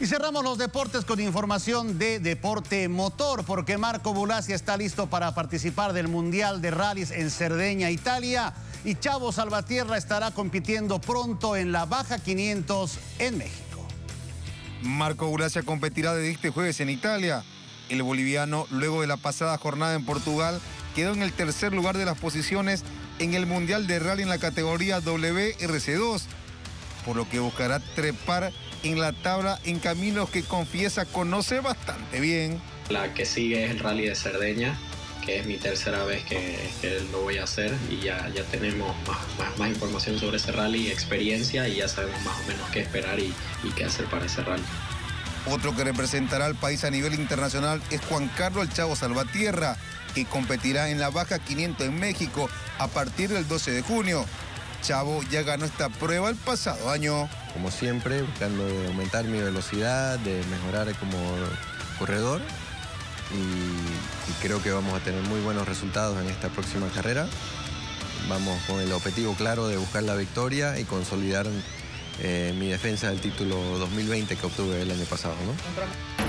Y cerramos los deportes con información de deporte motor, porque Marco Bulacia está listo para participar del Mundial de Rallys en Cerdeña, Italia. Y Chavo Salvatierra estará compitiendo pronto en la Baja 500 en México. Marco Bulacia competirá desde este jueves en Italia. El boliviano, luego de la pasada jornada en Portugal, quedó en el tercer lugar de las posiciones en el Mundial de Rally en la categoría WRC2, por lo que buscará trepar en la tabla en caminos que confiesa conoce bastante bien. La que sigue es el Rally de Cerdeña, que es mi tercera vez que, lo voy a hacer y ya, ya tenemos más, más, información sobre ese rally experiencia y ya sabemos más o menos qué esperar y, y qué hacer para ese rally. Otro que representará al país a nivel internacional es Juan Carlos El Chavo Salvatierra, que competirá en la Baja 500 en México a partir del 12 de junio. Chavo ya ganó esta prueba el pasado año. Como siempre, buscando aumentar mi velocidad, de mejorar como corredor y, creo que vamos a tener muy buenos resultados en esta próxima carrera. Vamos con el objetivo claro de buscar la victoria y consolidar eh, mi defensa del título 2020 que obtuve el año pasado. ¿no?